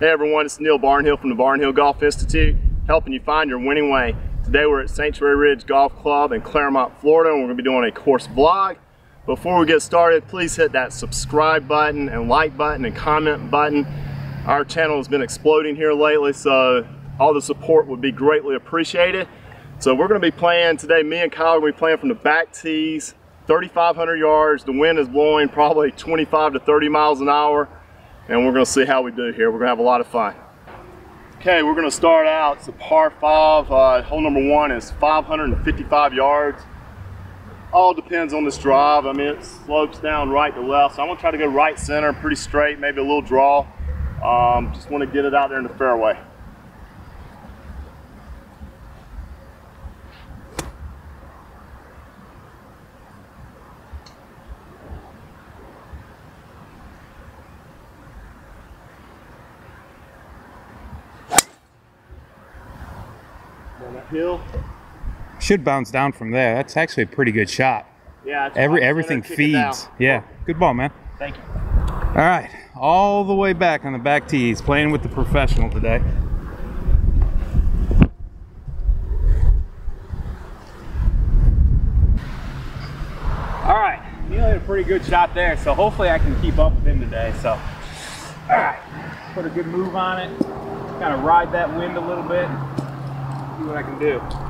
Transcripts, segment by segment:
Hey everyone, it's Neil Barnhill from the Barnhill Golf Institute, helping you find your winning way. Today we're at Sanctuary Ridge Golf Club in Clermont, Florida, and we're gonna be doing a course vlog. Before we get started, please hit that subscribe button and like button and comment button. Our channel has been exploding here lately, so all the support would be greatly appreciated. So we're gonna be playing today, me and Kyle are gonna be playing from the back tees, 3,500 yards. The wind is blowing probably 25 to 30 miles an hour and we're gonna see how we do here. We're gonna have a lot of fun. Okay, we're gonna start out. It's a par five. Uh, hole number one is 555 yards. All depends on this drive. I mean, it slopes down right to left. So I'm gonna try to go right center, pretty straight, maybe a little draw. Um, just wanna get it out there in the fairway. On that hill. Should bounce down from there. That's actually a pretty good shot. Yeah, Every everything kick it down. feeds. Yeah, good ball, man. Thank you. All right, all the way back on the back tees, playing with the professional today. All right, Neil had a pretty good shot there, so hopefully I can keep up with him today. So, all right, put a good move on it, kind of ride that wind a little bit, see what I can do.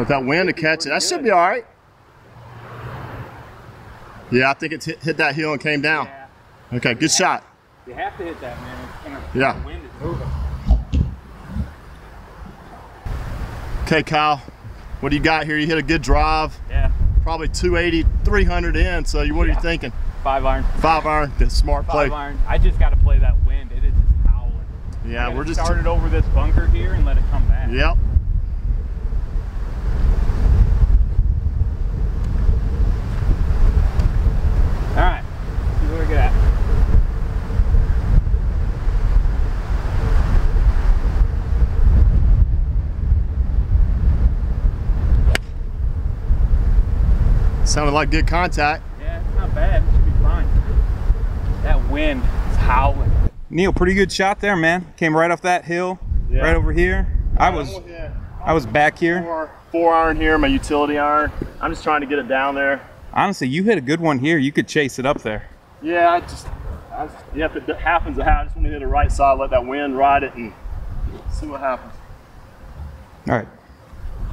With that wind to catch it, that should be all right. Yeah, I think it hit, hit that hill and came down. Yeah, Okay, good shot. you have to hit that, man. Gonna, Yeah. The wind is moving. Okay, Kyle, what do you got here? You hit a good drive, Yeah, probably 280, 300 in. So, you, what are you thinking? five iron. Five iron, that's smart play. Five iron. I just got to play that wind. It is just howling. Yeah, we're just. start it over this bunker here and let it come back. Yep. All right. See where we get. Sounded like good contact. Yeah, it's not bad. It should be fine. That wind is howling. Neil, pretty good shot there, man. Came right off that hill, Yeah. right over here. I was, I'm gonna I was back here. four, four iron here, my utility iron. I'm just trying to get it down there. Honestly, you hit a good one here. You could chase it up there. Yeah, I just, I just yeah, if it happens, it happens. I just want to hit the right side, let that wind ride it, and see what happens. All right.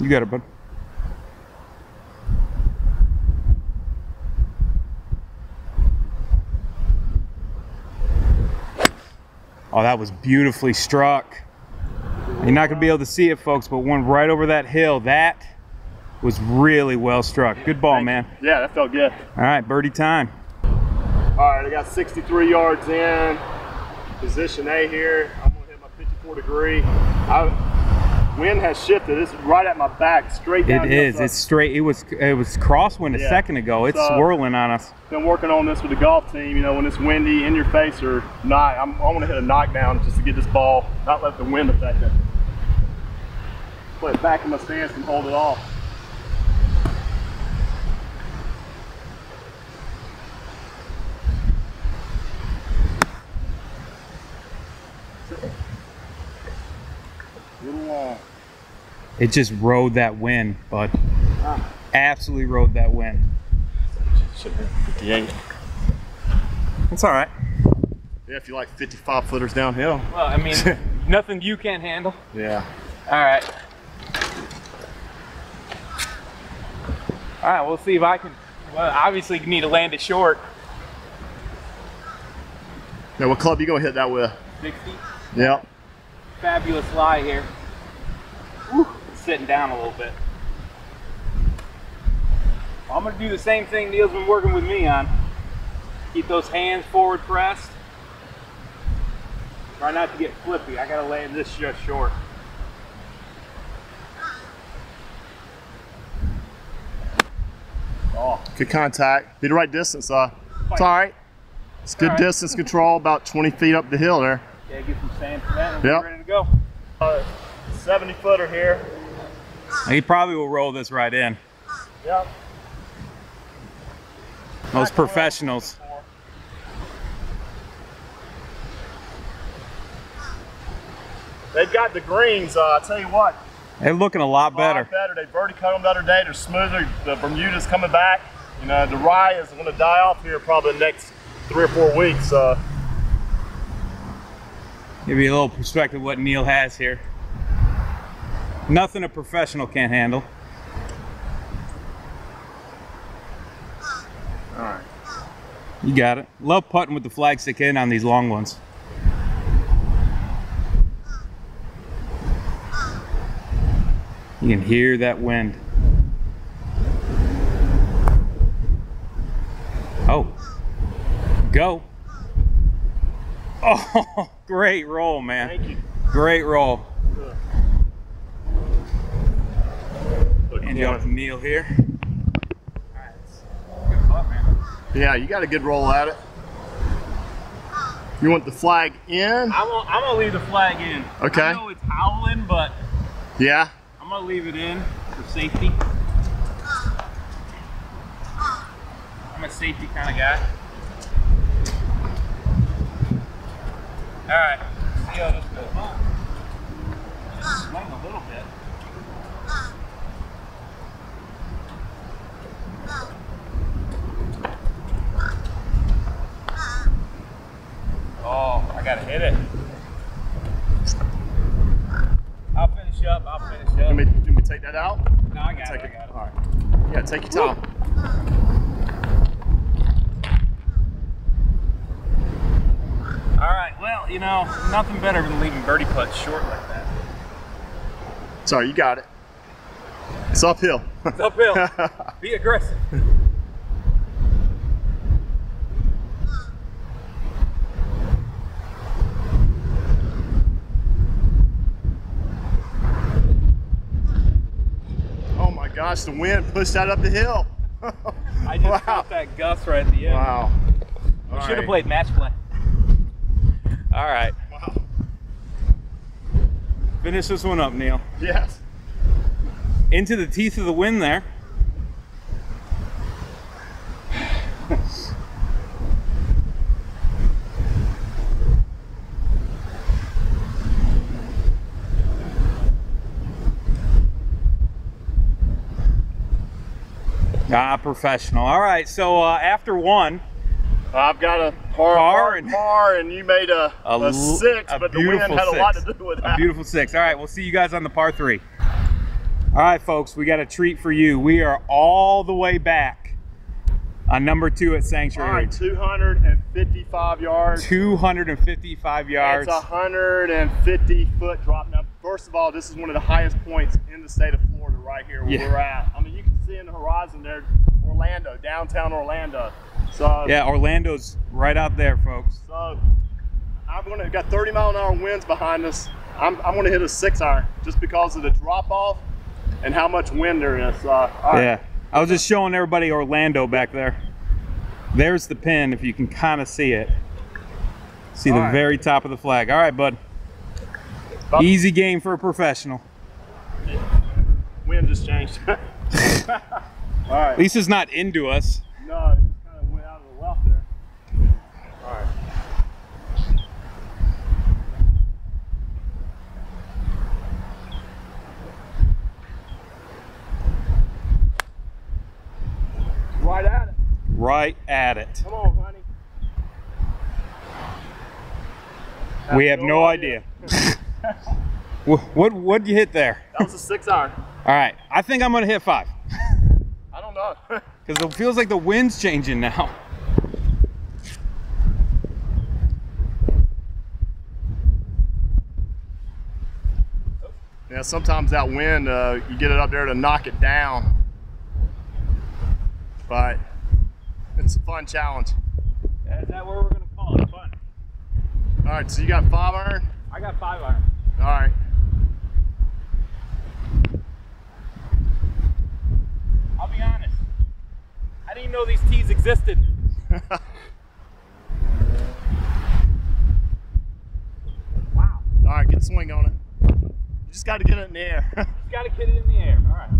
You got it, bud. Oh, that was beautifully struck. You're not going to be able to see it, folks, but one right over that hill. That was really well struck. Good ball, man. Yeah, that felt good. All right, birdie time. All right, I got 63 yards in. Position A here. I'm gonna hit my 54 degree. I, wind has shifted. It's right at my back, straight down. It the It's straight. It was. It was crosswind a Yeah. second ago. It's So- swirling on us. been working on this with the golf team. You know, when it's windy, in your face or not, I'm, I want to hit a knockdown just to get this ball, not let the wind affect it. Put it back in my stance and hold it off. Long. It just rode that wind, bud. Ah. Absolutely rode that wind. Should have 58. It's all right. Yeah, if you like 55 footers downhill. Well, I mean, nothing you can't handle. Yeah. All right. All right, we'll see if I can. Well, obviously, you need to land it short. Now, what club you gonna hit that with? 60. Yep. Fabulous lie here. Whew, sitting down a little bit. I'm gonna do the same thing Neil's been working with me on. Keep those hands forward pressed. Try not to get flippy. I gotta land this just short. Oh, good contact. Be the right distance, uh. It's all right. It's good All right. distance control, about 20 feet up the hill there. Yeah, get some sand for that and we're Yep. ready to go. Uh, 70 footer here. He probably will roll this right in. Yep. Those professionals. They've got the greens. Uh, I tell you what, They're looking a lot better. better. They've already cut them the other day. They're smoother. The Bermuda's coming back. You know, the rye is going to die off here probably the next three or four weeks. Uh, Give you a little perspective what Neil has here. Nothing a professional can't handle. all right. You got it. Love putting with the flag stick in on these long ones. You can hear that wind. Oh. Go. Oh, great roll, man. Thank you. Great roll. Look, And you up want- to Neil here. Yeah, you got a good roll at it. You want the flag in? I'm gonna, I'm gonna leave the flag in. Okay. I know it's howling, but Yeah. I'm gonna leave it in for safety. I'm a safety kind of guy. All right, see how this goes. Just swing a little bit. Oh, I gotta hit it. I'll finish up. I'll finish up. Let me, let me take that out. no, I got Take it. I got it. All right. Yeah, take your time. All right. Well, you know, nothing better than leaving birdie putts short like that. Sorry, you got it. It's uphill. It's uphill. Be aggressive. oh my gosh, the wind pushed that up the hill. I just wow. felt that gust right at the end. Wow. We should have right. played match play. All right. Wow. Finish this one up, Neil. Yes. Into the teeth of the wind there. Ah, professional. All right, so uh, after one, I've got a par, Par and- par, and you made a a six, a but the wind had a lot to do with that. A beautiful six. All right, we'll see you guys on the par three. All right, folks, we got a treat for you. We are all the way back on number two at Sanctuary. All right, 255 yards. 255 yards. It's a 150 foot drop. Now, first of all, this is one of the highest points in the state of Florida, right here where Yeah. we're at. I mean, you can see in the horizon there, Orlando, downtown Orlando. So, Yeah, Orlando's right out there, folks. so I'm gonna got 30 mile an hour winds behind us. I'm, I'm gonna hit a six iron just because of the drop off and how much wind there is. Uh, all right. Yeah. I was just showing everybody Orlando back there. There's the pin, if you can kind of see it. See the All right. very top of the flag. All right, bud. Easy game for a professional. Wind just changed. all right. At least it's not into us. No, it just kind of went out of the left there. All right. Right at it. Right at it. Come on, honey. We have no idea. What what what'd you hit there? That was a six iron. All right, I think I'm gonna hit five I because it feels like the wind's changing now. yeah, sometimes that wind, uh, you get it up there to knock it down. But it's a fun challenge. Is that what we're gonna call it? Fun. All right, so you got five iron. I got five iron. All right. I'll be honest. I didn't even know these tees existed. Wow. All right, get swing on it. You just got to get it in the air. Just gotta get it in the air. All right.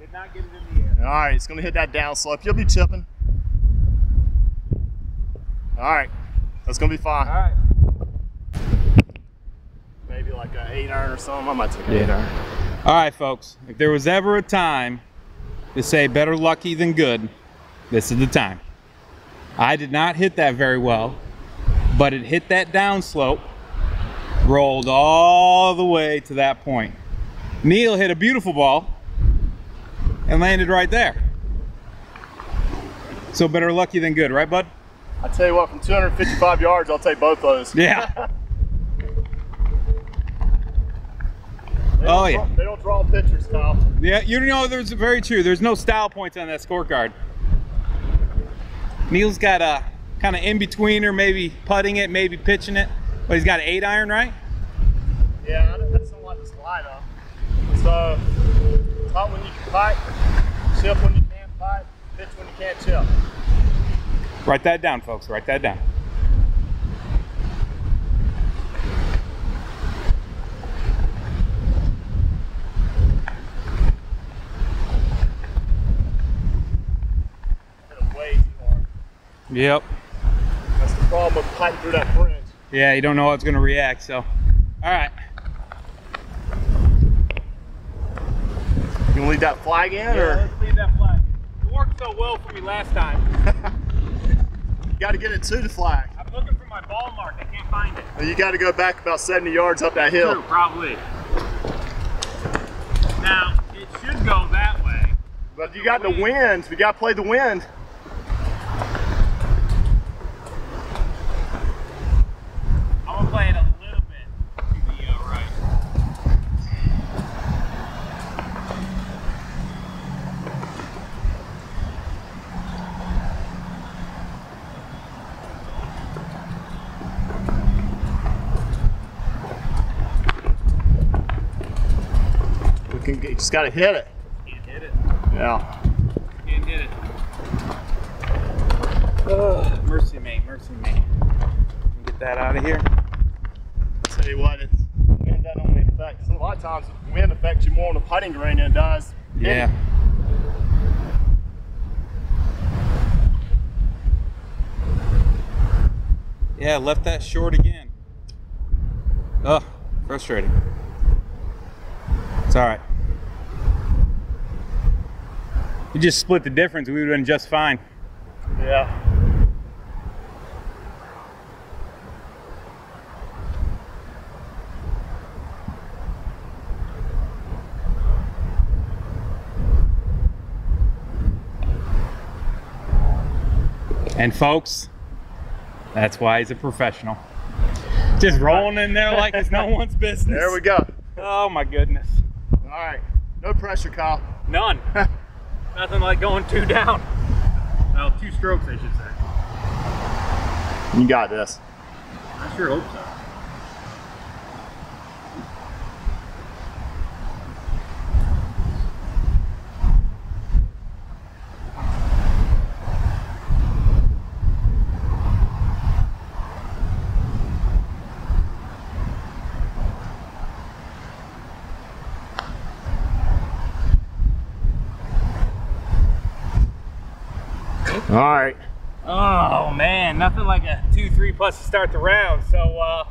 Did not get it in the air. All right, it's gonna hit that down slope. You'll be tipping. All right, that's gonna be fine. All right. Maybe like an eight iron or something. I might take an eight iron. All right, folks. If there was ever a time to say better lucky than good, this is the time. I did not hit that very well, but it hit that downslope, rolled all the way to that point. Neil hit a beautiful ball and landed right there. So better lucky than good, right, bud? I tell you what, from 255 yards, I'll take both those. Yeah. They Oh, yeah. draw- They don't draw pictures, Kyle. Yeah, you know, there's very true. There's no style points on that scorecard. Neil's got a kind of in betweener, maybe putting it, maybe pitching it. But he's got an eight iron, right? Yeah, I don't- I just don't like this light up. So, putt when you can putt, chip when you can't putt, pitch when you can't chip. Write that down, folks. Write that down. Hit it way too hard. Yep. That's the problem with putting through that fringe. Yeah, you don't know how it's going to react. So, all right. You gonna leave that flag in, or let's leave that flag. It worked so well for me last time. you got to get it to the flag? I'm looking for my ball mark. I can't find it. Or You got to go back about 70 yards up that hill. True, probably. Now, it should go that way. But you got the wind. We got to play the wind. I'm gonna play it a little bit to the uh, right. We can get, just got to hit it. Can't hit it. Yeah. Can't hit it. Ugh, mercy me, mercy me. Get that out of here. Tell you what, it's, wind doesn't only affect. A lot of times, wind affects you more on the putting green than it does. Yeah. Yeah, left that short again. Ugh, frustrating. It's all right. You just split the difference, we would have been just fine. Yeah. And folks, that's why he's a professional. Just rolling in there like it's no one's business. There we go. Oh my goodness. All right. No pressure, Kyle. None. Nothing like going two down. Well, two strokes, I should say. You got this. I sure hope so. All right. Oh man, nothing like a two, three plus to start the round. So uh,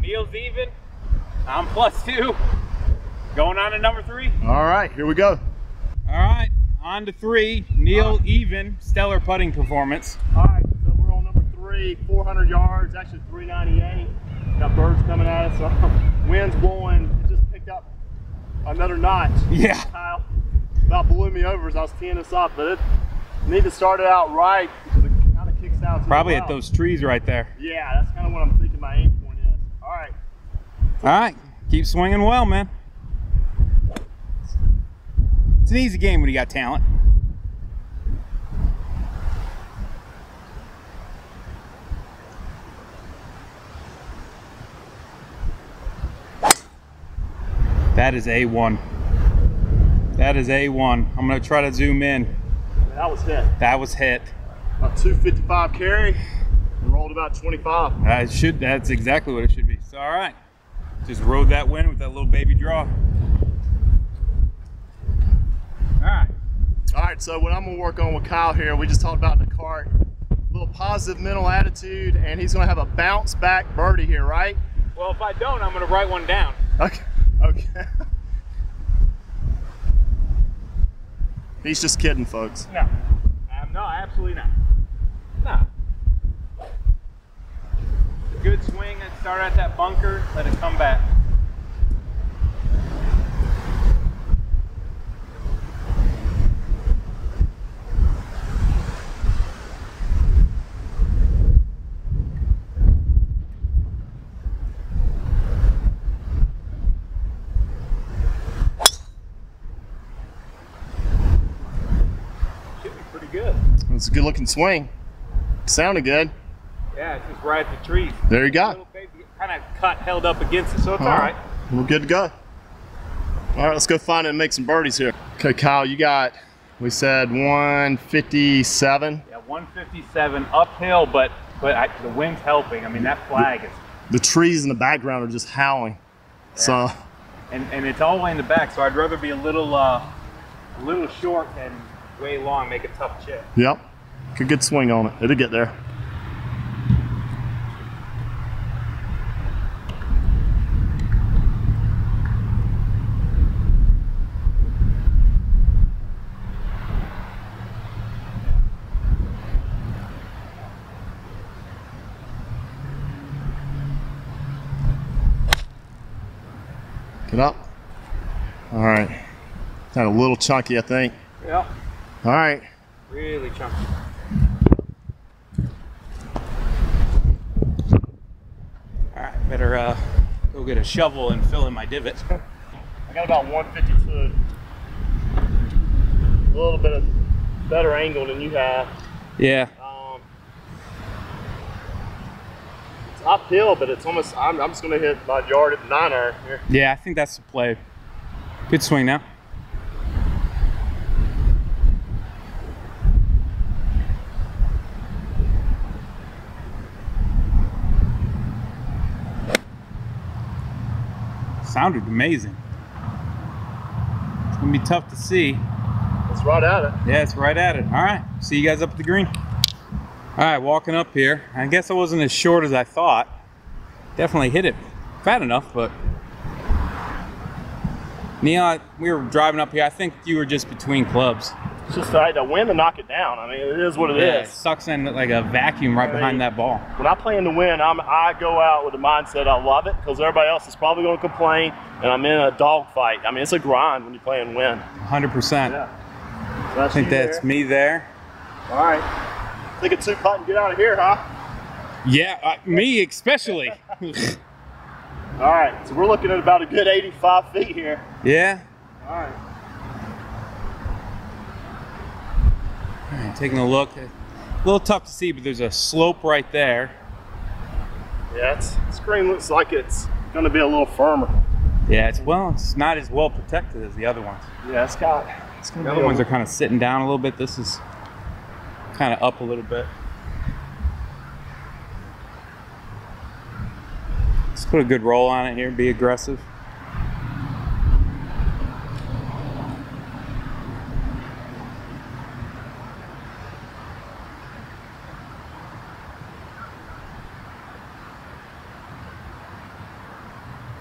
Neil's even. I'm plus two. Going on to number three. All right. Here we go. All right, on to three. Neil even. Stellar putting performance. All right. So we're on number three, 400 yards, actually 398. Got birds coming at us. So wind's blowing. It just picked up another notch. Yeah. Kyle about blew me over as I was teeing this up, but it need to start it out right because it kind of kicks the Probably at those trees right there. Yeah, that's kind of what I'm thinking my aim point is. All right. All right, keep swinging well, man. It's an easy game when you got talent. That is A1. That is A1. I'm gonna try to zoom in. That was hit. That was hit. About 255 carry and rolled about 25. Uh, it should. That's exactly what it should be. So all right, just rode that wind with that little baby draw. All right. All right, so what I'm gonna work on with Kyle here, we just talked about in the cart, a little positive mental attitude, and he's gonna have a bounce back birdie here, right? Well, if I don't, I'm gonna write one down. Okay. Okay. He's just kidding, folks. No. Um, no, absolutely not. No. Good swing and start at that bunker, let it come back. Should be pretty good. It's a good looking swing. Sounded good. Yeah, it's just right at the trees. There you go. Kind of cut held up against it, so it's All all right. right. We're good to go. All right, let's go find it and make some birdies here. Okay, Kyle, you got, we said 157. Yeah, 157 uphill, but but I, the wind's helping. I mean, that flag is, The trees in the background are just howling. So, and, and it's all the way in the back. So I'd rather be a little uh, a little short than way long, make a tough chip. yep, good good swing on it. It'll get there. Get up. All right. Of a little chunky, I think. Yep. All right. Really chunky. All right, better uh, go get a shovel and fill in my divot. I got about 152. A little bit of better angle than you have. Yeah. Um, it's uphill, but it's almost. I'm, I'm just gonna hit my yard at nine iron here. Yeah, I think that's the play. Good swing now. Sounded amazing. It's gonna be tough to see. It's right at it. Yeah, it's right at it. All right, see you guys up at the green. All right, walking up here. I guess I wasn't as short as I thought. Definitely hit it fat enough, but Neil, we were driving up here. I think you were just between clubs. It's just I had to win to knock it down. I mean, it is what it is. Yeah, it sucks in like a vacuum right behind that ball. When I play in the win, I'm, I go out with the mindset I love it because everybody else is probably going to complain, and I'm in a dog fight. I mean, it's a grind when you play and win. 100%. Yeah. So I think that's there. me there. All right. Take a two putt and get out of here, huh? Yeah, uh, me especially. All right. So we're looking at about a good 85 feet here. yeah. All right. All right, taking a look. A little tough to see, but there's a slope right there. Yeah, it's, this green looks like it's going to be a little firmer. Yeah, it's well, it's not as well protected as the other ones. Yeah, it's got. It's The other ones are kind of sitting down a little bit. This is kind of up a little bit. Let's put a good roll on it here. Be aggressive.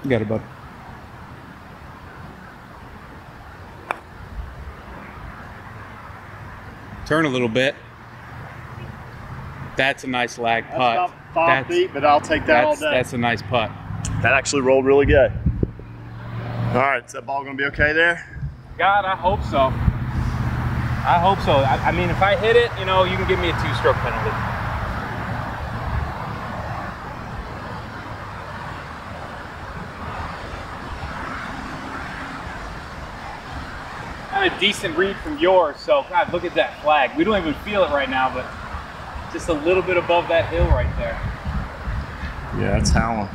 You got it, bud. Turn a little bit. That's a nice lag That's putt. about five That's- feet, but I'll take that all That's, day. that's a nice putt. that actually rolled really good. All right, is that ball going to be okay there? God, I hope so. I hope so. I, I mean, if I hit it, you know, you can give me a two-stroke penalty. decent read from yours. So, God, look at that flag. We don't even feel it right now, but just a little bit above that hill right there. Yeah, that's howling.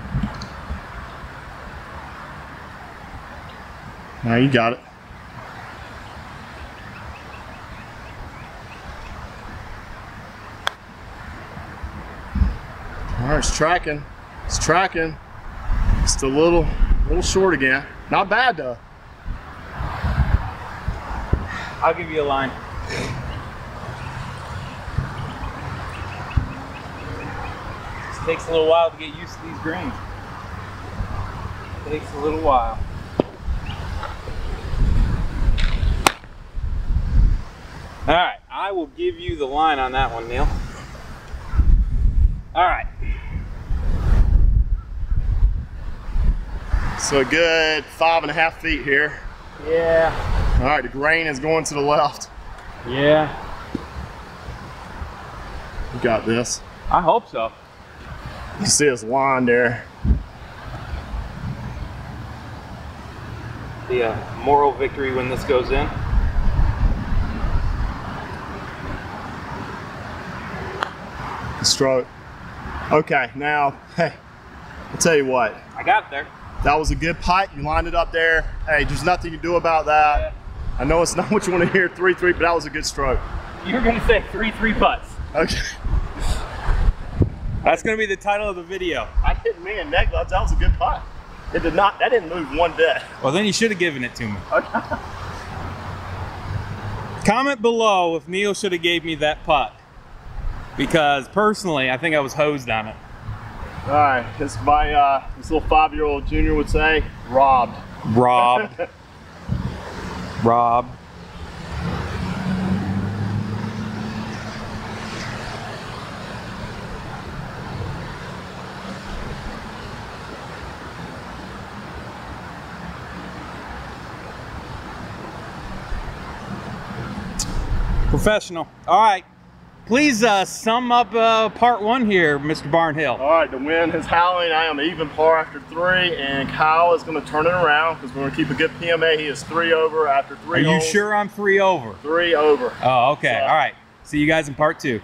Now you got it. All right, it's tracking. It's tracking. Just a little, little short again. Not bad though. I'll give you a line. Just takes a little while to get used to these greens. It Takes a little while. All right, I will give you the line on that one, Neil. All right. So a good five and a half feet here. Yeah. All right, the grain is going to the left. Yeah. You got this. I hope so. You see this line there. The uh, moral victory when this goes in. The stroke. Okay, now, hey, I'll tell you what. I got there. That was a good putt. You lined it up there. Hey, there's nothing you can do about that. I know it's not what you want to hear, 3-3, but that was a good stroke. You're gonna say three three putts. Okay. That's gonna be the title of the video. I hit me and neck gloves. That was a good putt. It did not, that didn't move one bit. Well, then you should have given it to me. Okay. Comment below if Neil should have gave me that putt. Because personally, I think I was hosed on it. All right, as my uh, this little five-year-old junior would say, robbed. Rob. Rob. Professional. All right. Please uh, sum up uh, part one here, Mr. Barnhill. All right, the wind is howling. I am even par after three, and Kyle is going to turn it around because we're going to keep a good PMA. He is three over after three. Are three you sure I'm three over? Three over. Oh, okay. So- All right. See you guys in part two.